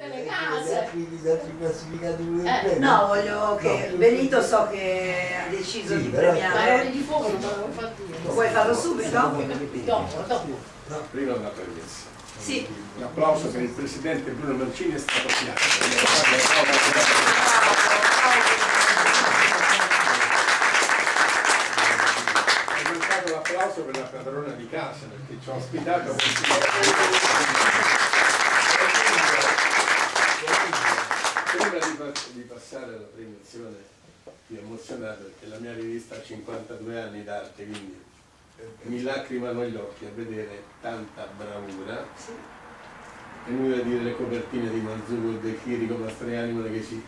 tutte le case. altri, gli altri classificati pure Eh, bene. No, voglio che No. Benito so che ha deciso Sì, di premiare. di fuoco non far dire. Vuoi farlo subito? Dopo, dopo. Prima una premessa. Sì. Un applauso per il presidente Bruno Mancini è stato piatto. È mancato l'applauso per la padrona di casa perché ci ha ospitato. Prima di, pa- di passare alla premiazione mi ho emozionato perché rivista ha 52 anni d'arte, quindi mi lacrimano gli occhi a vedere tanta bravura. E lui a dire le copertine di Manzugo, De Chirico, Mastriani, che si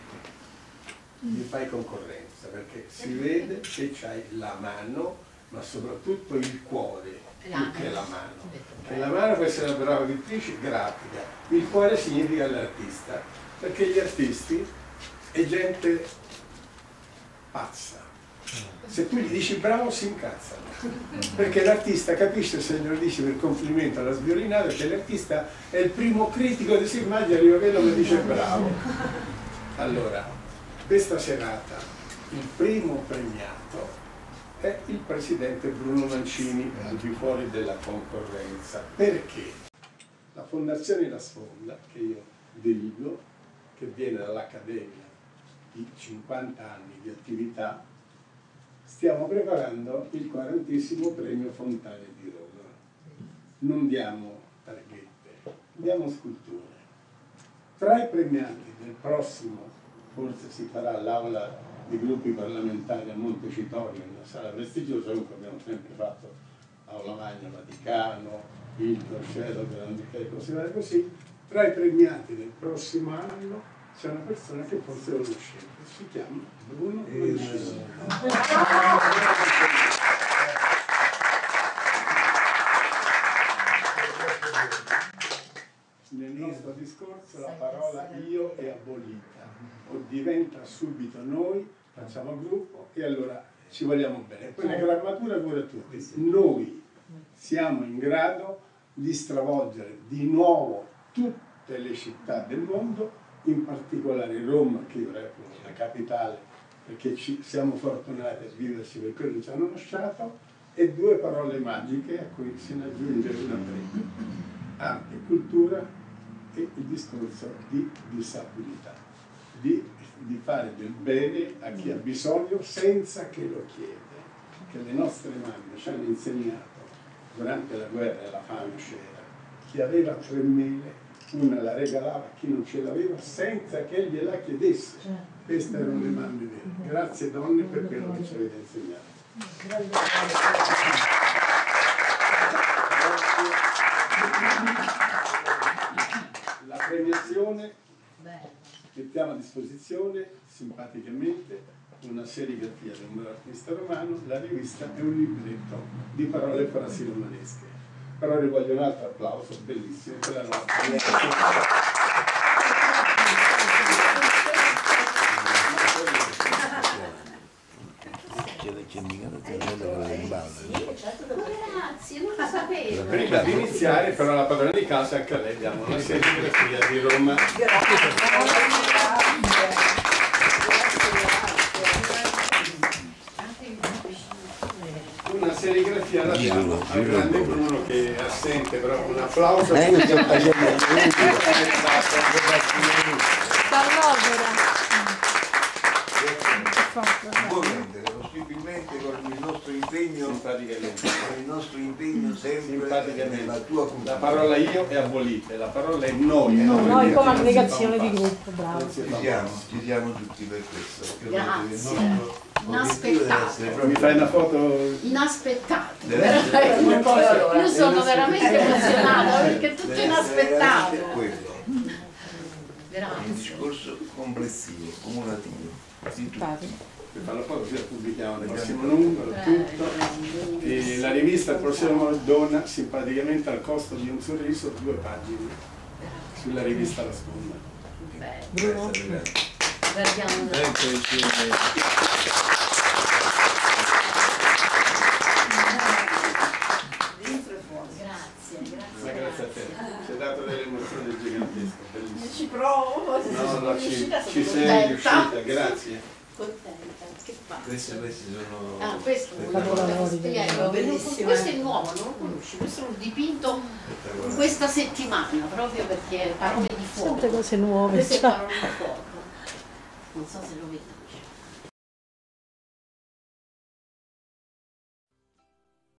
gli fai concorrenza perché si vede che c'hai la mano, ma soprattutto il cuore, più che la mano. Che la mano può essere una brava pittrice grafica, il cuore significa l'artista, perché gli artisti è gente pazza. Se tu gli dici bravo si incazzano, perché l'artista capisce se glielo dici per complimento alla sviolinata, perché l'artista è il primo critico di si immagina arriva quello che dice bravo. Allora, questa serata il primo premiato è il presidente Bruno Mancini al di fuori della concorrenza. Perché? La Fondazione La Sfonda, che io dirigo, che viene dall'Accademia di 50 anni di attività, stiamo preparando il 40 premio Fontane di Roma. Non diamo targhette, diamo sculture. Tra i premiati del prossimo, forse si farà l'aula dei gruppi parlamentari a Montecitorio, una sala prestigiosa, comunque abbiamo sempre fatto Aula Magna Vaticano, il Cielo, Grande e cose varie così. Tra i premiati del prossimo anno c'è una persona che forse conoscete, si chiama Bruno Mancini. Nel nostro discorso la parola io è abolita o diventa subito noi, facciamo gruppo e allora ci vogliamo bene. Poi la grammatura pure a tutti. Noi siamo in grado di stravolgere di nuovo tutte le città del mondo, in particolare Roma, che io reputo la capitale, perché ci, siamo fortunati a viverci per quello che ci hanno lasciato, e due parole magiche a cui se ne aggiunge una prima, arte cultura e il discorso di disabilità, di, di fare del bene a chi ha bisogno senza che lo chiede, che le nostre mamme ci hanno insegnato durante la guerra e la fame c'era, chi aveva tre mele, una la regalava a chi non ce l'aveva senza che gliela chiedesse. Queste erano le mamme vere. Grazie donne per quello che ci avete insegnato. La premiazione mettiamo a disposizione simpaticamente una serigrafia di un artista romano, la rivista è un libretto di parole e frasi romanesche. Però vi voglio un altro applauso bellissimo per la nostra. C'è mica la zona in ballo. Grazie, non lo sapevo. Prima di iniziare però la padrona di casa anche a lei diamo una serigrafia di Roma. Una serigrafia la diamo al grande Bruno che è assente, però un applauso. Eh, possibilmente con il nostro impegno, Simpaticamente. con il nostro impegno sempre Simpaticamente. nella tua La cultura. parola io è abolita, la parola è noi. No, Noi noi come aggregazione di gruppo, bravo. Ci siamo, ci siamo tutti per questo. il nostro obiettivo deve Inaspettato. Mi fai una foto? Inaspettato, essere- Io sono veramente emozionata perché è tutto inaspettato. quello, un Grazie. discorso complessivo, cumulativo di tutti. Per fare la foto così la pubblichiamo nel prossimo numero, tutto. E la rivista il prossimo dona simpaticamente al costo di un sorriso due pagine sulla rivista La Sponda. Beh, Ecco e. Grazie, a te, ci hai dato delle emozioni gigantesche. Ci provo, ci, sei riuscita, grazie. Contenta, che fa? Ah, questo è nuovo, non lo conosci, questo l'ho dipinto Spettacolari. questa settimana, proprio perché parole di fuoco. Tante cose nuove. Queste cioè. parole di fuoco. Non so se lo vedi.